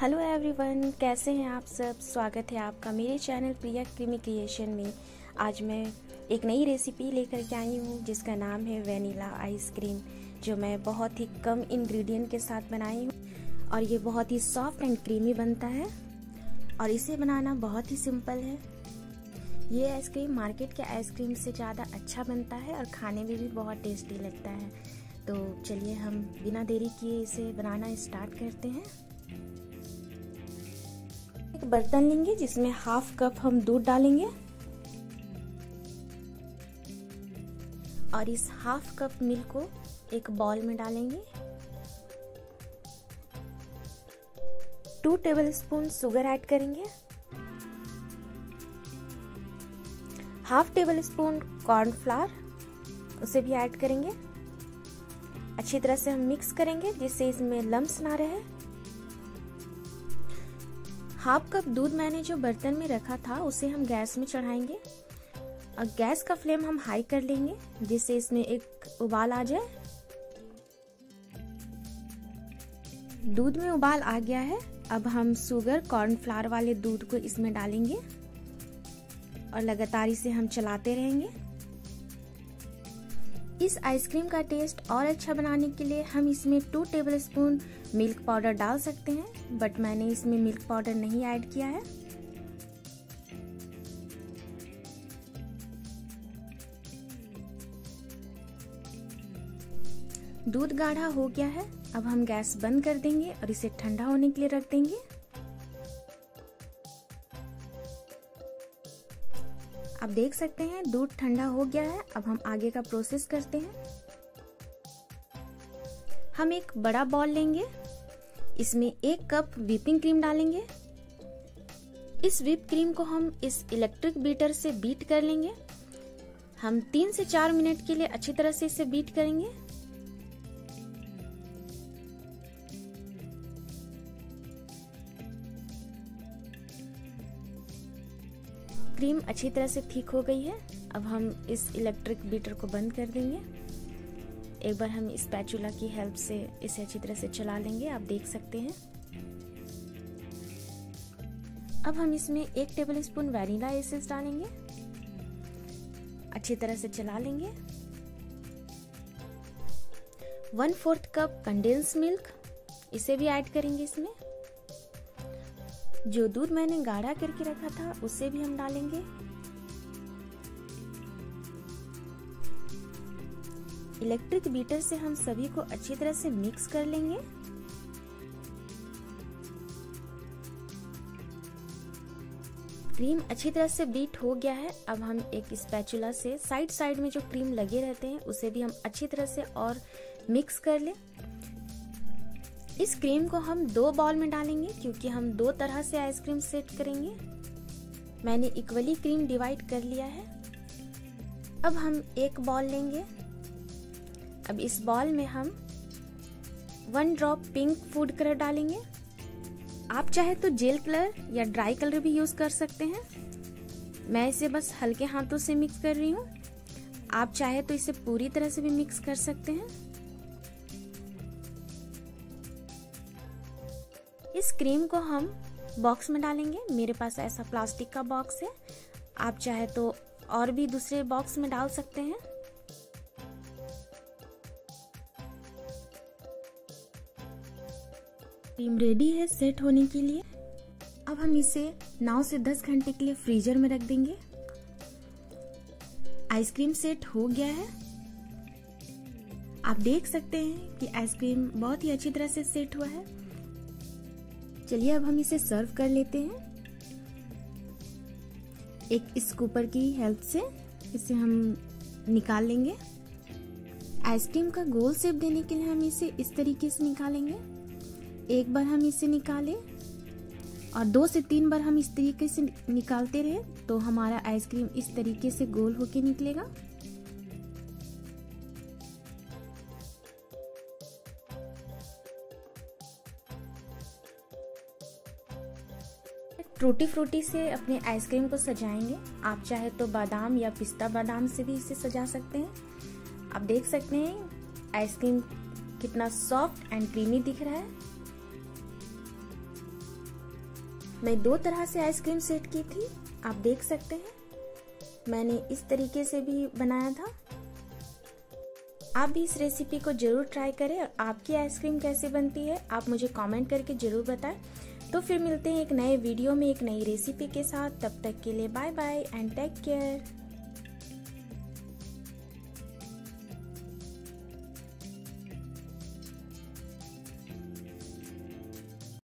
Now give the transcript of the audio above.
Hello everyone कैसे हैं आप सब? स्वागत है आपका मेरे चैनल प्रिया क्रीमी क्रिएशन में। आज मैं एक नई रेसिपी लेकर के आई हूँ, जिसका नाम है वेनिला आइसक्रीम जो मैं बहुत ही कम इंग्रेडिएंट के साथ बनाई हूँ, और ये बहुत ही सॉफ्ट एंड क्रीमी बनता है, और इसे बनाना बहुत ही सिंपल है। ये आइसक्रीम मार्केट के आइसक्रीम से ज़्यादा अच्छा बनता है, और खाने में भी बहुत टेस्टी लगता है। तो चलिए हम बिना देरी किए इसे बनाना स्टार्ट करते हैं। एक बर्तन लेंगे, जिसमें हाफ़ कप हम दूध डालेंगे। और इस हाफ़ कप मिल्क को एक बॉल में डालेंगे। Two tablespoon sugar add करेंगे। हाफ़ टेबल स्पून कॉर्नफ्लावर, उसे भी ऐड करेंगे। अच्छी तरह से हम मिक्स करेंगे, जिससे इसमें लम्स ना रहे। हाफ़ कप दूध मैंने जो बर्तन में रखा था, उसे हम गैस में चढ़ाएँगे? और गैस का फ्लेम हम हाई कर लेंगे, जिससे इसमें एक उबाल आ जाए। दूध में उबाल आ गया है। अब हम शुगर कॉर्नफ्लावर वाले दूध को इसमें डालेंगे और लगातार इसे हम चलाते रहेंगे। इस आइसक्रीम का टेस्ट और अच्छा बनाने के लिए हम इसमें two tablespoon milk powder डाल सकते हैं बट मैंने इसमें मिल्क पाउडर नहीं ऐड किया है। दूध गाढ़ा हो गया है, अब हम गैस बंद कर देंगे और इसे ठंडा होने के लिए रख देंगे। आप देख सकते हैं, दूध ठंडा हो गया है। अब हम आगे का प्रोसेस करते हैं। हम एक बड़ा बॉल लेंगे। इसमें एक कप व्हीपिंग क्रीम डालेंगे। इस व्हीप क्रीम को हम इस इलेक्ट्रिक बीटर से बीट कर लेंगे। हम तीन से चार मिनट के लिए अच्छी तरह से इसे बीट करेंगे। क्रीम अच्छी तरह से ठीक हो गई है। अब हम इस इलेक्ट्रिक बीटर को बंद कर देंगे। एक बार हम इस पैचुला की हेल्प से इसे अच्छी तरह से चला लेंगे, आप देख सकते हैं। अब हम इसमें एक टेबल स्पून वैनिला एसेंस डालेंगे। अच्छी तरह से चला लेंगे। One fourth cup condense milk इसे भी ऐड करेंगे इसमें। जो दूध मैंने गाढ़ा करके रखा था, उसे भी हम डालेंगे। इलेक्ट्रिक बीटर से हम सभी को अच्छी तरह से मिक्स कर लेंगे। क्रीम अच्छी तरह से बीट हो गया है। अब हम एक स्पैचुला से साइड साइड में जो क्रीम लगे रहते हैं, उसे भी हम अच्छी तरह से और मिक्स कर लें। इस क्रीम को हम दो बॉल में डालेंगे, क्योंकि हम दो तरह से आइसक्रीम सेट करेंगे। मैंने इक्वली क्रीम डिवाइड कर लिया है। अब हम एक बॉल लेंगे। अब इस बॉल में हम one drop pink food colour डालेंगे। आप चाहे तो जेल कलर या ड्राई कलर भी यूज़ कर सकते हैं। मैं इसे बस हल्के हाथों से मिक्स कर रही हूँ। आप चाहे तो इसे पूरी तरह से भी मिक्स कर सकते हैं। इस क्रीम को हम बॉक्स में डालेंगे। मेरे पास ऐसा प्लास्टिक का बॉक्स है। आप चाहे तो और भी दूसरे बॉक्स में डाल सकते हैं। क्रीम रेडी है सेट होने के लिए। अब हम इसे 9 से 10 घंटे के लिए फ्रीजर में रख देंगे। आइसक्रीम सेट हो गया है। आप देख सकते हैं कि आइसक्रीम बहुत ही अच्छी तरह से सेट हुआ है। चलिए अब हम इसे सर्व कर लेते हैं। एक स्कूपर की हेल्प से इसे हम निकाल लेंगे। आइसक्रीम का गोल शेप देने के लिए हम इसे इस तरीके से निकालेंगे। एक बार हम इसे निकालें और दो से तीन बार हम इस तरीके से निकालते रहे तो हमारा आइसक्रीम इस तरीके से गोल होके निकलेगा। टूटी फ्रूटी से अपने आइसक्रीम को सजाएँगे। आप चाहे तो बादाम या पिस्ता बादाम से भी इसे सजा सकते हैं। आप देख सकते हैं, आइसक्रीम कितना सॉफ्ट एंड क्रीमी दिख रहा है। मैं दो तरह से आइसक्रीम सेट की थी। आप देख सकते हैं, मैंने इस तरीके से भी बनाया था। आप भी इस रेसिपी को ज़रूर ट्राई करें। और आपकी आइसक्रीम कैसे बनती है, आप मुझे कमेंट करके ज़रूर बताएँ। तो फिर मिलते हैं एक नए वीडियो में, एक नई रेसिपी के साथ। तब तक के लिए bye bye and take care